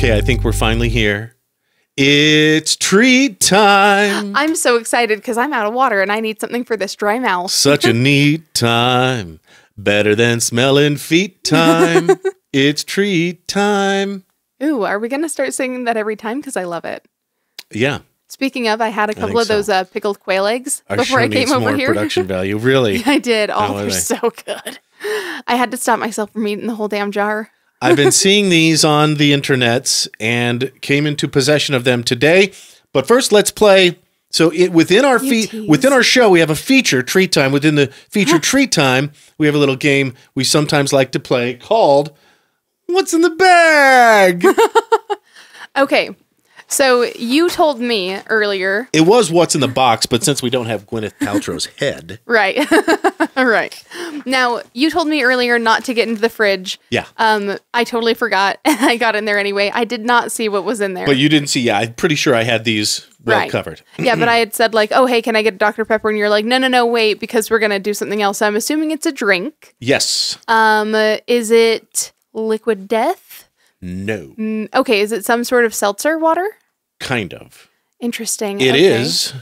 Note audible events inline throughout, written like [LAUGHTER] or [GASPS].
Okay, I think we're finally here. It's treat time. [GASPS] I'm so excited because I'm out of water and I need something for this dry mouth. Such a [LAUGHS] neat time. Better than smelling feet time. [LAUGHS] it's treat time. Ooh, are we going to start singing that every time? Because I love it. Yeah. Speaking of, I had a couple of so. those uh, pickled quail eggs before I came over more here. production [LAUGHS] value. Really. I did. Oh, are they're they? so good. I had to stop myself from eating the whole damn jar. I've been seeing these on the internets and came into possession of them today. But first, let's play. So it, within our fe- within our show, we have a feature treat time. Within the feature ah. treat time, we have a little game we sometimes like to play called "What's in the Bag." [LAUGHS] Okay. So you told me earlier, it was "What's in the Box," but since we don't have Gwyneth Paltrow's head, [LAUGHS] right? [LAUGHS] right. Now, you told me earlier not to get into the fridge. yeah. Um, I totally forgot [LAUGHS] I got in there anyway. I did not see what was in there. but you didn't see. Yeah, I'm pretty sure I had these well Right. covered. yeah, but I [CLEARS THROAT] had said like, "Oh, hey, can I get a Dr Pepper?" And you're like, "No, no, no, wait, because we're gonna do something else." So I'm assuming it's a drink. Yes. Um, is it liquid death? No. Mm, okay, is it some sort of seltzer water? Kind of. Interesting. It okay. is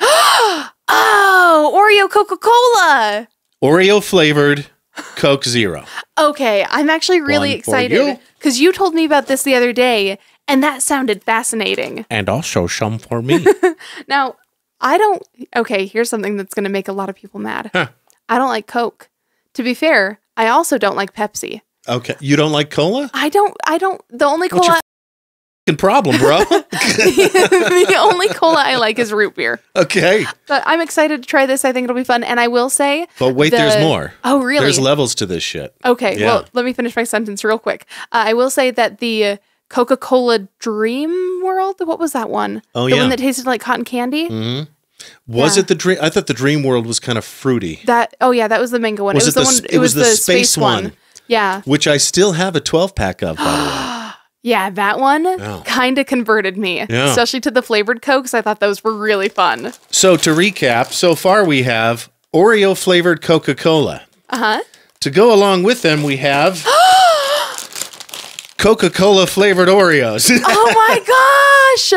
[GASPS] Oh, Oreo Coca Cola. Oreo flavored Coke Zero. Okay, I'm actually really One excited because you told me about this the other day, and that sounded fascinating. and also some for me. [LAUGHS] Now, I don't. Okay, here's something that's going to make a lot of people mad. Huh. I don't like Coke. To be fair, I also don't like Pepsi. okay, you don't like cola? I don't. I don't. The only cola. Problem, bro. [LAUGHS] the only cola I like is root beer. okay, But I'm excited to try this. I think it'll be fun. And I will say, but wait, there's more. oh really? There's levels to this shit. Okay, Yeah. well, let me finish my sentence real quick. Uh, I will say that the Coca Cola Dream World, what was that one? Oh, the yeah. one that tasted like cotton candy? hmm Was Yeah. it the dream? I thought the Dream World was kind of fruity, That, oh, yeah, that was the mango one. Was it was it the the one, it was the space, one. Yeah. which I still have a 12 pack of, by the way. [GASPS] [GASPS] Yeah, that one Yeah. kind of converted me, Yeah. especially to the flavored Cokes. I thought those were really fun. So to recap, so far we have Oreo flavored Coca Cola. Uh huh. To go along with them, we have [GASPS] Coca Cola flavored Oreos. [LAUGHS] Oh my gosh.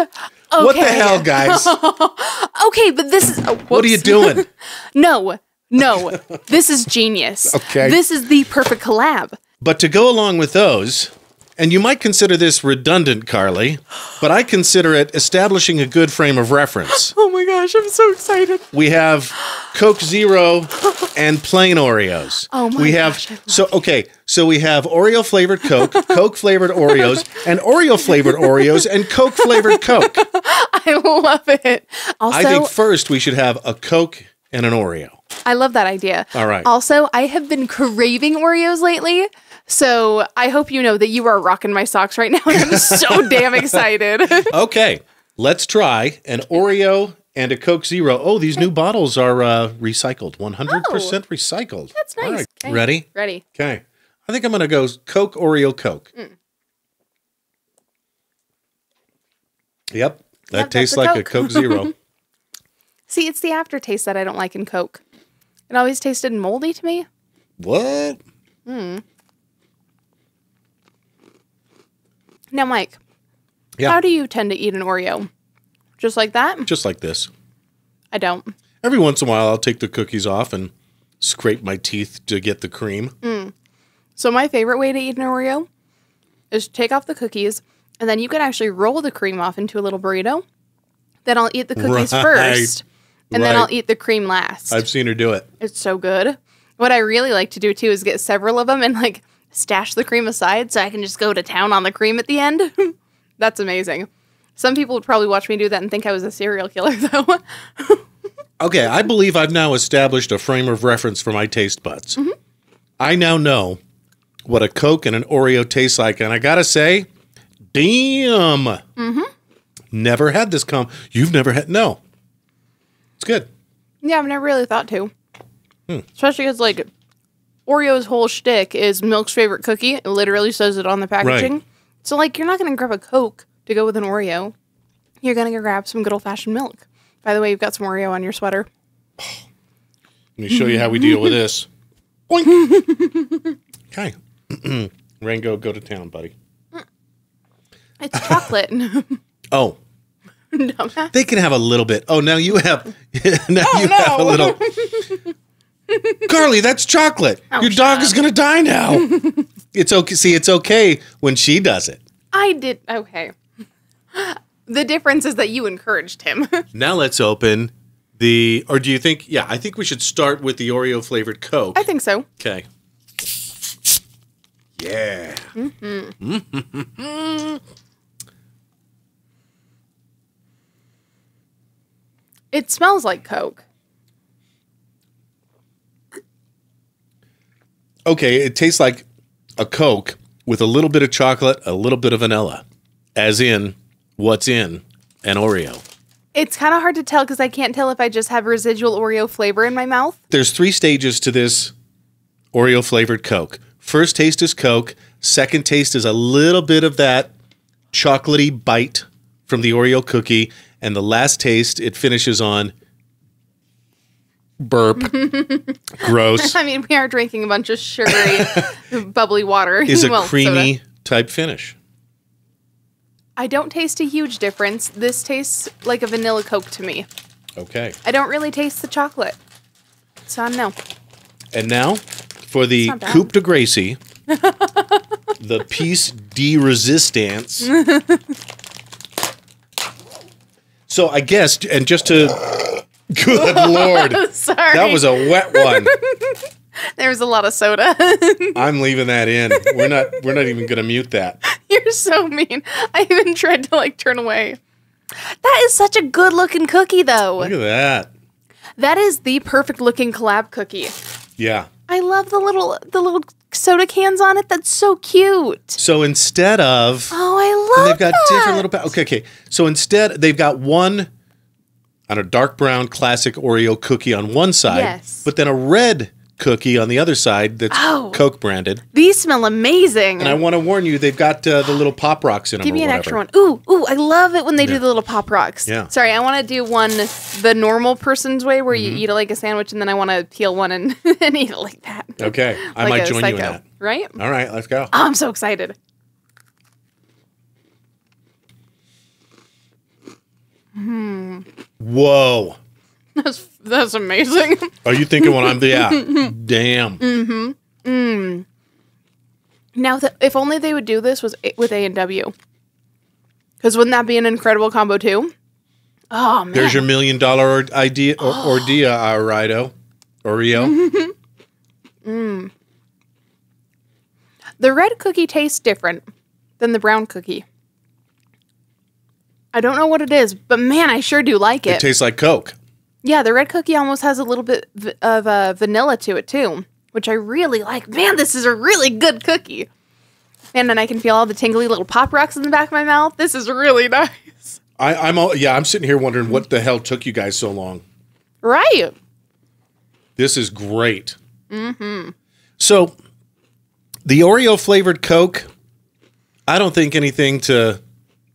Okay. What the hell, guys? [LAUGHS] Okay, but this is. oh, What are you doing? [LAUGHS] No, no. this is genius. Okay. This is the perfect collab. But to go along with those, and you might consider this redundant, Karley, but I consider it establishing a good frame of reference. [GASPS] Oh my gosh, I'm so excited. We have Coke Zero and plain Oreos. [LAUGHS] Oh my we have gosh, so okay, so we have Oreo flavored Coke, [LAUGHS] Coke flavored Oreos, and Oreo flavored Oreos and Coke flavored Coke. [LAUGHS] I love it. Also, I think first we should have a Coke and an Oreo. I love that idea. All right. Also, I have been craving Oreos lately. So I hope you know that you are rocking my socks right now. I'm so [LAUGHS] damn excited. [LAUGHS] Okay, let's try an Oreo and a Coke Zero. Oh, these new bottles are uh, recycled, 100% recycled. Oh. That's nice. right, Okay. Ready? Ready. Okay. I think I'm going to go Coke, Oreo, Coke. Mm. Yep. That Yep, tastes that's a like a Coke. Coke Zero. [LAUGHS] See, it's the aftertaste that I don't like in Coke. It always tasted moldy to me. what? Now, Mike, Yeah. how do you tend to eat an Oreo? Just like that? Just like this. I don't. Every once in a while, I'll take the cookies off and scrape my teeth to get the cream. Mm. So my favorite way to eat an Oreo is to take off the cookies, and then you can actually roll the cream off into a little burrito. Then I'll eat the cookies Right. first, and then I'll eat the cream last. I've seen her do it. it's so good. What I really like to do too is get several of them and like stash the cream aside so I can just go to town on the cream at the end. [LAUGHS] That's amazing. Some people would probably watch me do that and think I was a serial killer [LAUGHS] though. Okay, I believe I've now established a frame of reference for my taste buds. Mm-hmm. I now know what a Coke and an Oreo taste like, and I gotta say, damn, Mm-hmm. never had this come. You've never had no. It's good. yeah, I've never really thought to. Hmm. Especially because like Oreo's whole shtick is Milk's favorite cookie. It literally says it on the packaging. Right. So like you're not gonna grab a Coke to go with an Oreo. You're gonna go grab some good old fashioned milk. By the way, you've got some Oreo on your sweater. Let me show you how we deal with this. [LAUGHS] Okay, [CLEARS THROAT] Rango, go to town, buddy. It's chocolate. [LAUGHS] Oh, [LAUGHS] Dumbass. they can have a little bit. Oh, now you have now Oh, you have a little. Karley, that's chocolate. Oh, Your dog shut is gonna die now. [LAUGHS] it's okay. See, it's okay when she does it. I did. Okay. The difference is that you encouraged him. [LAUGHS] Now let's open the. Or do you think? Yeah, I think we should start with the Oreo flavored Coke. I think so. Okay. Yeah. Mm-hmm. [LAUGHS] It smells like Coke. Okay, it tastes like a Coke with a little bit of chocolate, a little bit of vanilla, as in what's in an Oreo. It's kind of hard to tell because I can't tell if I just have residual Oreo flavor in my mouth. There's three stages to this Oreo flavored Coke. First taste is Coke. Second taste is a little bit of that chocolatey bite from the Oreo cookie. And the last taste, it finishes on burp. [LAUGHS] Gross. I mean, we are drinking a bunch of sugary, [LAUGHS] bubbly water. [LAUGHS] Is a Well, soda. creamy type finish. I don't taste a huge difference. This tastes like a vanilla Coke to me. Okay. I don't really taste the chocolate. So I'm no. And now for the. Coupe de Gracie, the piece de resistance. so I guess, and just to, good [LAUGHS] lord, Sorry. that was a wet one. [LAUGHS] there was a lot of soda. [LAUGHS] I'm leaving that in. We're not. We're not even going to mute that. You're so mean. I even tried to like turn away. That is such a good looking cookie though. Look at that. That is the perfect looking collab cookie. Yeah. I love the little the little soda cans on it. That's so cute. So instead of Oh, I love they've got that. different little. Okay, okay. So instead, they've got one on a dark brown classic Oreo cookie on one side, Yes. but then a red cookie on the other side that's Oh. Coke branded. These smell amazing. And I want to warn you, they've got uh, the little pop rocks in them. Give me an whatever. extra one. Ooh, ooh, I love it when they Yeah. do the little pop rocks. Yeah. Sorry, I want to do one the normal person's way where Mm-hmm. you eat it like a sandwich and then I want to peel one and, [LAUGHS] and eat it like that. Okay, I might join you in that. Right? All right, let's go. Oh, I'm so excited. Whoa. That's that's amazing. [LAUGHS] Are you thinking what I'm? The yeah. Damn. Mm-hmm. Mm. now, th- if only they would do this was with A and W, because wouldn't that be an incredible combo too? Oh man, There's your million dollar or- idea or, [GASPS] ordeal, Arido. Oreo. [LAUGHS] Mm. the red cookie tastes different than the brown cookie. I don't know what it is, but man, I sure do like It it. tastes like Coke. yeah, the red cookie almost has a little bit of uh, vanilla to it too, which I really like. Man, this is a really good cookie. And then I can feel all the tingly little pop rocks in the back of my mouth. This is really [LAUGHS] nice. I, I'm all, yeah. I'm sitting here wondering what the hell took you guys so long. Right. This is great. Mm-hmm. So, the Oreo flavored Coke, I don't think anything to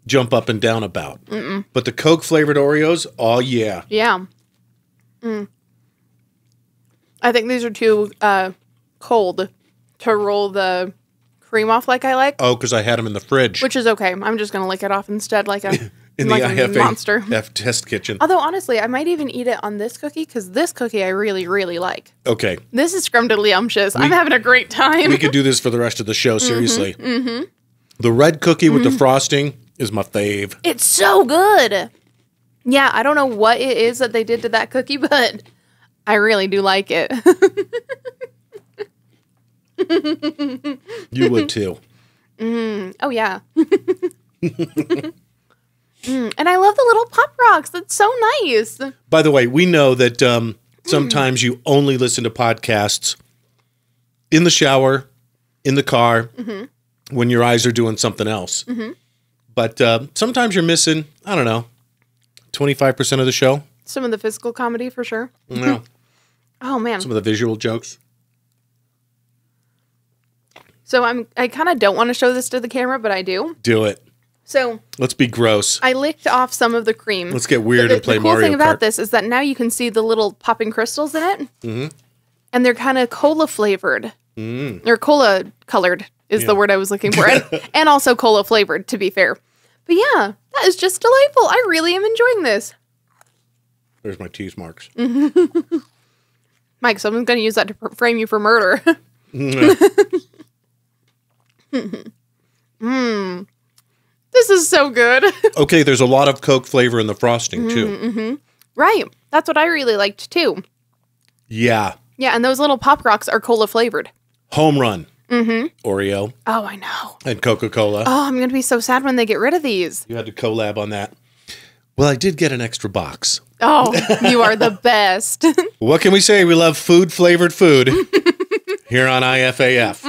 jump up and down about. But the Coke flavored Oreos, oh yeah. Yeah. Mm. I think these are too uh, cold to roll the cream off like I like, Oh, because I had them in the fridge which is okay. I'm just gonna lick it off instead, like a [LAUGHS] in like the a IFA monster. [LAUGHS] F test kitchen. Although honestly, I might even eat it on this cookie because this cookie I really, really like. Okay, This is scrumdiddlyumptious. I'm having a great time. we could do this for the rest of the show. [LAUGHS] Mm-hmm, Seriously, the red cookie with the frosting is my fave. It's so good. Yeah, I don't know what it is that they did to that cookie, [LAUGHS] but I really do like it. You would too. oh yeah. [LAUGHS] Mm, and I love the little pop rocks. That's so nice. By the way, we know that um, sometimes you only listen to podcasts in the shower, in the car, when your eyes are doing something else. But uh, sometimes you're missing, I don't know, 25% of the show. Some of the physical comedy for sure. No, [LAUGHS] Oh man. some of the visual jokes. So I'm I kind of don't want to show this to the camera, but I do. Do it. So Let's be gross. I licked off some of the cream. Let's get weird the, and play Mario. the cool Mario thing about Kart. this is that now you can see the little popping crystals in it, Mm-hmm. and they're kind of cola flavored. Mm. or cola colored is the word I was looking for, and, [LAUGHS] and also cola flavored. To be fair, But yeah, that is just delightful. I really am enjoying this. There's my tease marks. [LAUGHS] Mike, someone's going to use that to pr- frame you for murder. Mmm. [LAUGHS] This is so good. okay, there's a lot of Coke flavor in the frosting mm-hmm, too. Mm-hmm. right. That's what I really liked too. Yeah, Yeah, and those little pop rocks are cola flavored. home run. Mm-hmm. Oreo Oh, I know. and Coca Cola. Oh, I'm going to be so sad when they get rid of these. You had to collab on that. Well, I did get an extra box. Oh, [LAUGHS] you are the best. [LAUGHS] What can we say? We love food flavored [LAUGHS] food here on IFAF.